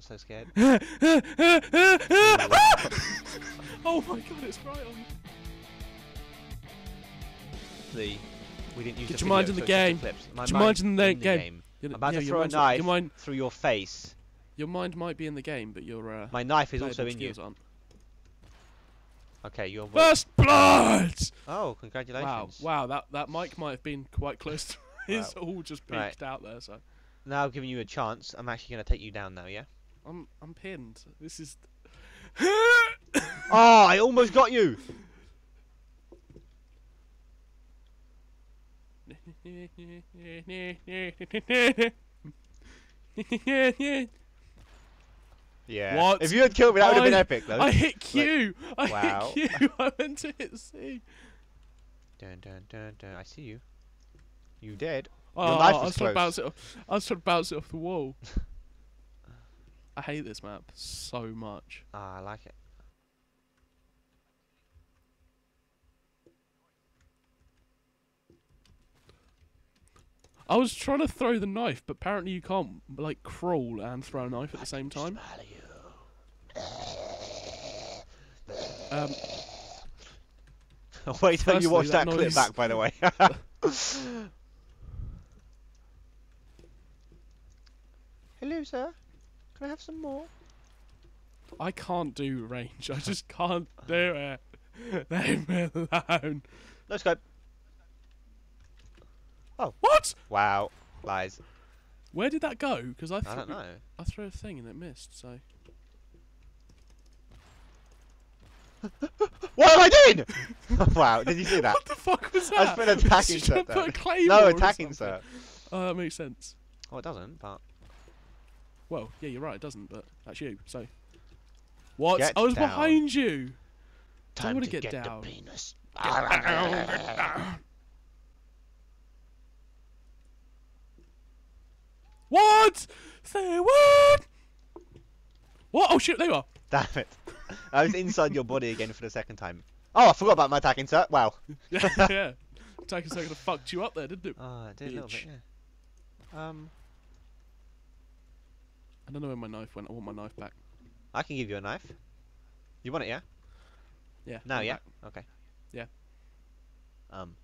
I'm so scared. oh my god, it's right on. The we didn't use Get the your mind in the it's game. Get your mind in the game. I'm about yeah, to throw a knife Your mind, through your face. your mind might be in the game, but your uh, My knife is also in you. aren't. Okay, you're. First blood! Oh, congratulations. wow, wow, that that mic might have been quite close to his all just peeked Right. out there. So Now I've given you a chance. I'm actually going to take you down now, yeah? I'm I'm pinned. This is. Oh, I almost got you! Yeah. What? If you had killed me, that would have been epic, though. I hit Q. I Wow. hit Q. I meant to hit C. Dun, dun, dun, dun. I see you. You dead. Oh, I was trying to bounce it. Off, I was trying to bounce it off the wall. I hate this map so much. Ah, I like it. I was trying to throw the knife, but apparently you can't like crawl and throw a knife at the same time. Um, Wait till you watch that that, clip back, by the way. Hello, sir. Can I have some more? I can't do range. I just can't do it. Leave me alone. Let's go. Oh. What? Wow. Lies. Where did that go? Because I, I threw- don't know. I threw a thing and it missed. So What am I doing? wow, did you see that? what the fuck was that? I that? spent attacking Did you sir. put a claymore No, or attacking sir. Oh, that makes sense. Oh, it doesn't, but. Well, yeah, you're right. It doesn't, but that's you. So what? Get I was down. behind you. Time wanna to get get, down. the penis. What? Say what? What? Oh shit! There you are. Damn it. I was inside your body again for the second time. Oh, I forgot about my attacking, sir. Wow. yeah, yeah. Take a second to fucked you up there, didn't it? Oh, I did a little bit, yeah. Um, I don't know where my knife went. I want my knife back. I can give you a knife. You want it, yeah? Yeah. Now, yeah? back. Okay. Yeah. Um.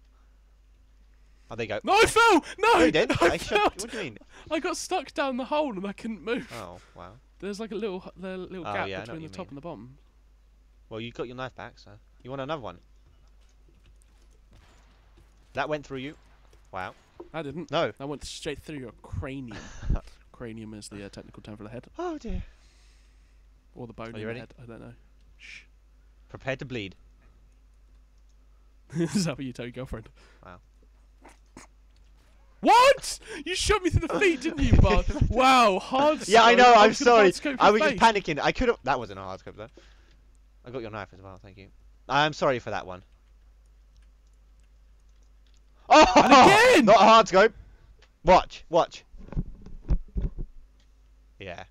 Oh, there you go. No, I fell. No, Oh, you did? I I shot- fell. What do you mean? I got stuck down the hole and I couldn't move. Oh, wow. There's like a little, the little Oh, gap yeah, between the top mean. and the bottom. Well, you got your knife back, so. You want another one? That went through you. Wow. I didn't. No. I went straight through your cranium. cranium is the uh, technical term for the head, Oh, dear. or the bone Are in you the ready? head. I don't know. Shh. Prepare to bleed. is that what you tell your girlfriend? Wow. What? You shot me through the feet, didn't you, bud? wow, hard. Yeah, I know. I'm sorry. I was just panicking. I could have. That wasn't a hard scope though. I got your knife as well. Thank you. I'm sorry for that one. Oh, And again! Not a hard scope. Watch. Watch. Yeah.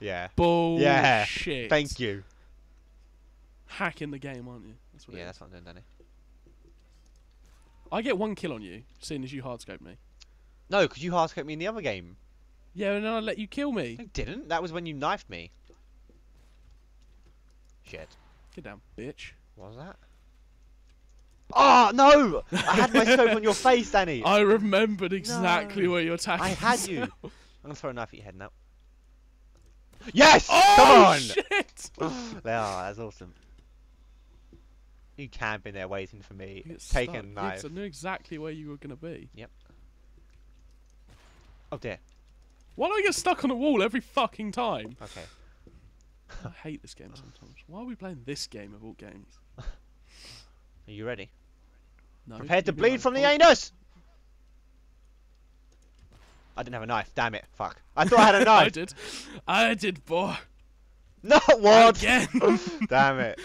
Yeah. Bullshit. Thank you. Hacking the game, aren't you? That's what Yeah, that's what I'm doing, Danny. I get one kill on you, seeing as you hardscope me. No, because you hard scoped me in the other game. Yeah, and then I let you kill me. I didn't. That was when you knifed me. Shit. Get down, bitch. What was that? Oh no! I had my scope on your face, Danny. I remembered exactly No. where you're attacking. I had you. I'm gonna throw a knife at your head now. Yes! Oh Come on! shit! They are, that's awesome. You camping there waiting for me, taking a. Yeah, I knew exactly where you were gonna be. Yep. Oh dear. Why do I get stuck on a wall every fucking time? Okay. I hate this game sometimes. Why are we playing this game of all games? Are you ready? No. Prepared to bleed from the anus! I didn't have a knife, damn it. Fuck. I thought I had a knife. I did. I did, boy. Not what? Again. damn it.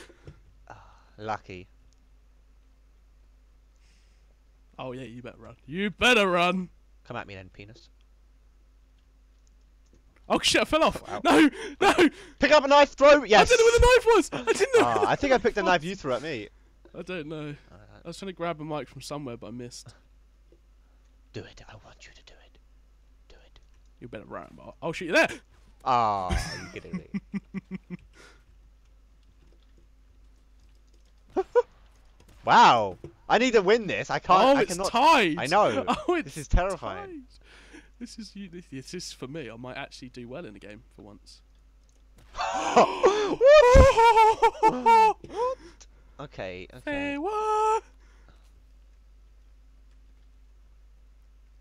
Ah, Lucky. oh yeah, you better run. You better run. Come at me then, penis. Oh shit! I fell off. No, no. Pick up a knife, throw! Yes! I didn't know where the knife was. I didn't know. Ah, I think I picked the knife you threw at me. I don't know. I was trying to grab a mic from somewhere, but I missed. do it. I want you to do. Do it. You better run. I'll shoot You there? Ah, are you kidding me? wow, I need to win this. I can't. oh, I it's cannot. tied. I know. Oh, it's This is terrifying. tied. This is you. This, this is for me. I might actually do well in the game for once. okay, okay. Hey, what?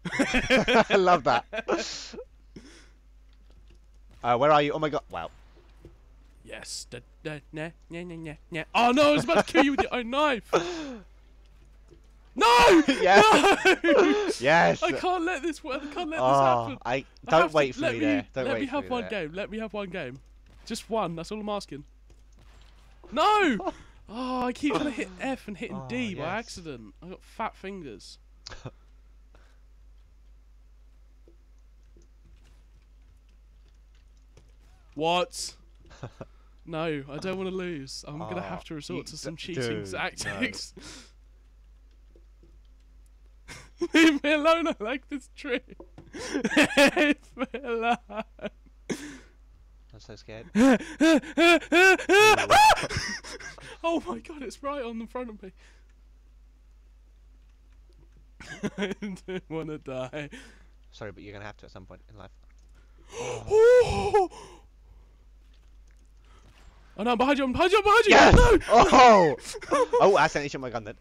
I love that. Uh, where are you? Oh my god! Wow. Yes. Da, da, nah, nah, nah, nah, nah. Oh no! I was about to kill you with your own knife. No! Yes. No! Yes. I can't let this. I can't let this Oh, happen. I I don't to- wait for let me there. Don't let wait me have me one there. game. Let me have one game. Just one. That's all I'm asking. No! Oh, I keep trying to hit F and hitting Oh, D ah, by yes. accident. I got fat fingers. What? No, I don't want to lose. I'm gonna Oh, have to resort to some cheating dude, no. tactics. Leave me alone. I like this tree. Leave me alone. I'm so scared. oh my god, it's right on the front of me. I don't want to die. Sorry, but you're gonna have to at some point in life. Oh no, I'm behind you, I'm behind you, I'm behind you! Yes! No! Oh! oh, I accidentally shot my gun then.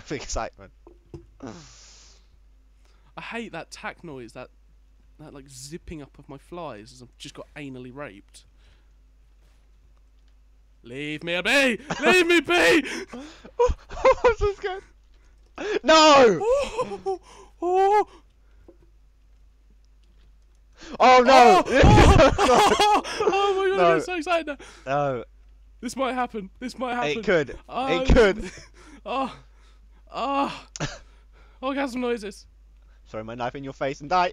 Big excitement. I hate that tack noise, that that like zipping up of my flies as I've just got anally raped. Leave me be! Leave me be! Oh, I'm so scared. No! Oh, oh, Oh, oh, oh Oh, oh, oh, no! Oh, oh, oh my god, No. I'm so excited now. no, This might happen. This might happen. it could. Oh, it could. Oh, oh, orgasm noises. Throw my knife in your face and die.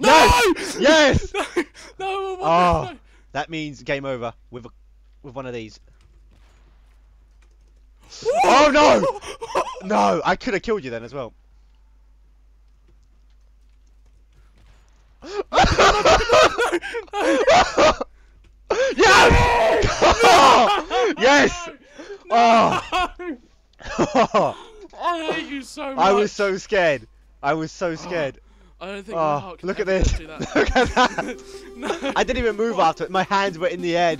No! Yes! Yes! no, no, Oh. no. That means game over with a, with one of these. Oh no! No, I could have killed you then as well. Ah! yes! yes! Oh! I hate you so much. I was so scared. I was so ah, scared. I don't think Oh, look at this. Look at that. no. I didn't even move after it. My hands were in the air.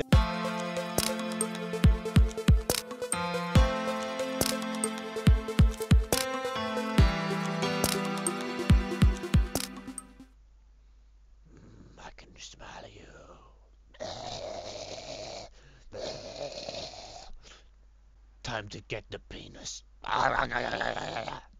Time to get the penis.